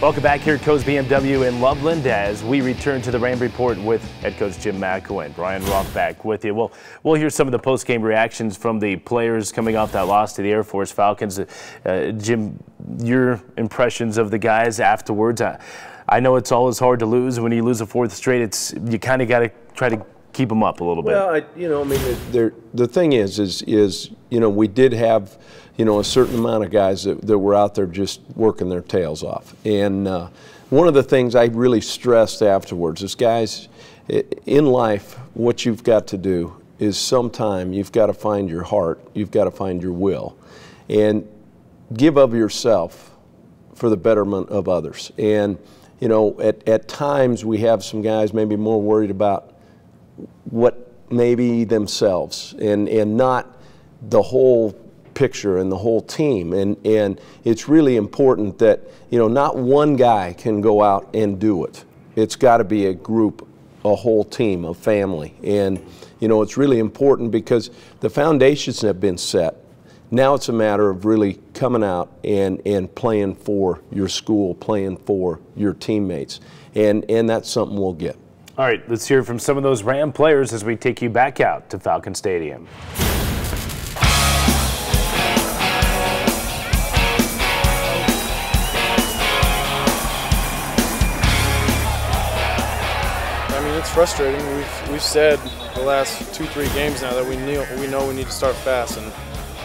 Welcome back here at Coes BMW in Loveland as we return to the Ram Report with head coach Jim McElwain. Brian Roth back with you. Well, we'll hear some of the post-game reactions from the players coming off that loss to the Air Force Falcons. Uh, Jim, your impressions of the guys afterwards. I, I know it's always hard to lose. When you lose a fourth straight, it's you kind of got to try to keep them up a little bit. Well, I, you know, I mean, the, the thing is, is, is, you know, we did have – you know, a certain amount of guys that, that were out there just working their tails off. And uh, one of the things I really stressed afterwards is, guys, in life, what you've got to do is sometime you've got to find your heart, you've got to find your will, and give of yourself for the betterment of others. And, you know, at, at times we have some guys maybe more worried about what maybe themselves and, and not the whole picture and the whole team. And, and it's really important that, you know, not one guy can go out and do it. It's got to be a group, a whole team, a family. And, you know, it's really important because the foundations have been set. Now it's a matter of really coming out and, and playing for your school, playing for your teammates. And, and that's something we'll get. All right, let's hear from some of those Ram players as we take you back out to Falcon Stadium. I mean, it's frustrating. We've we've said the last two three games now that we knew we know we need to start fast, and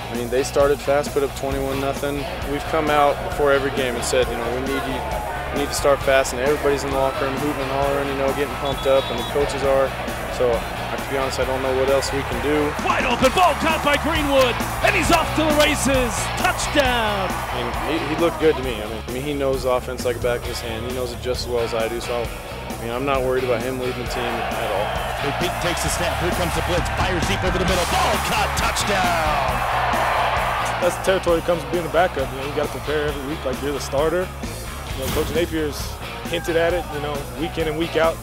I mean they started fast, put up 21 nothing. We've come out before every game and said you know we need you we need to start fast, and everybody's in the locker room hooting and hollering, you know, getting pumped up, and the coaches are. So to be honest, I don't know what else we can do. Wide open ball caught by Greenwood, and he's off to the races. Touchdown! I mean, he, he looked good to me. I mean, I mean, he knows offense like the back of his hand. He knows it just as well as I do. So I mean, I'm not worried about him leaving the team at all. Big Pete takes a snap. Here comes the blitz. Fires deep over the middle. Ball caught. Touchdown. That's the territory that comes with being a backup. You know, you got to prepare every week like you're the starter. Know, Coach Napier's hinted at it. You know, week in and week out.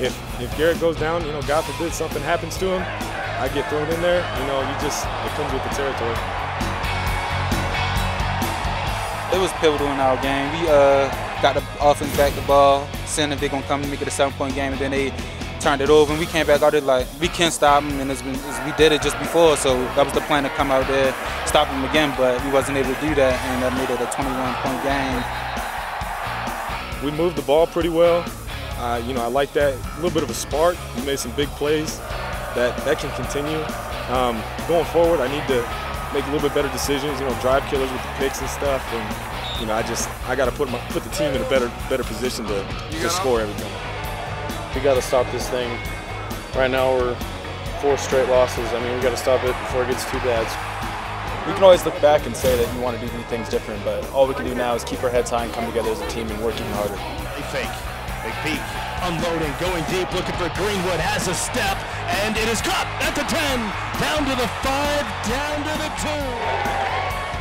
If if Garrett goes down, you know, God forbid something happens to him, I get thrown in there. You know, you just it comes with the territory. It was pivotal in our game. We uh, got the offense back the ball, if they're gonna come and make it a seven-point game, and then they turned it over, and we came back out there like we can't stop them, and it's been, it's, we did it just before, so that was the plan to come out there, stop them again, but we wasn't able to do that, and that made it a 21-point game. We moved the ball pretty well. Uh, you know, I like that. A little bit of a spark. We made some big plays. That that can continue. Um, going forward, I need to make a little bit better decisions. You know, drive killers with the picks and stuff, and you know, I just I got to put my, put the team in a better better position to, to score everything. We got to stop this thing. Right now we're four straight losses. I mean, we got to stop it before it gets too bad. We can always look back and say that you want to do things different, but all we can do now is keep our heads high and come together as a team and work even harder. Big fake, big peek, unloading, going deep, looking for Greenwood, has a step, and it is caught at the 10, down to the 5, down to the 2.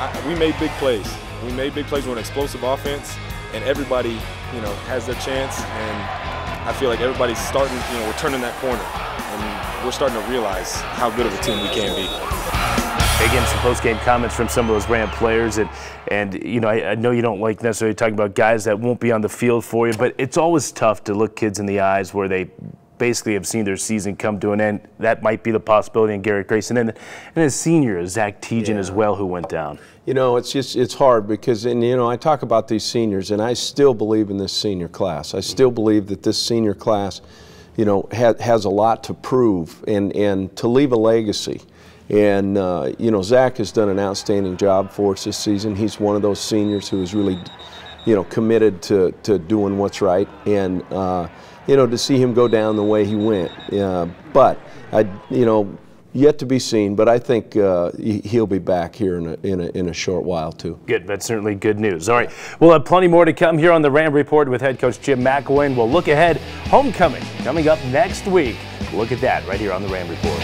I, we made big plays we made big plays. We're an explosive offense, and everybody, you know, has their chance. And I feel like everybody's starting, you know, we're turning that corner, and we're starting to realize how good of a team we can be. Again, some post-game comments from some of those Ram players, and and you know I, I, know you don't like necessarily talking about guys that won't be on the field for you, but it's always tough to look kids in the eyes where they basically have seen their season come to an end. That might be the possibility in Garrett Grayson and and his senior Zach Tejan yeah. as well, who went down. You know, it's just it's hard because and you know I talk about these seniors, and I still believe in this senior class. I still believe that this senior class, you know, ha has a lot to prove and and to leave a legacy. And, uh, you know, Zach has done an outstanding job for us this season. He's one of those seniors who is really, you know, committed to, to doing what's right. And, uh, you know, to see him go down the way he went. Uh, but, I, you know, Yet to be seen, but I think uh, he'll be back here in a, in, a, in a short while, too. Good. That's certainly good news. All right. We'll have plenty more to come here on the Ram Report with head coach Jim McElwain. We'll look ahead. Homecoming coming up next week. Look at that right here on the Ram Report.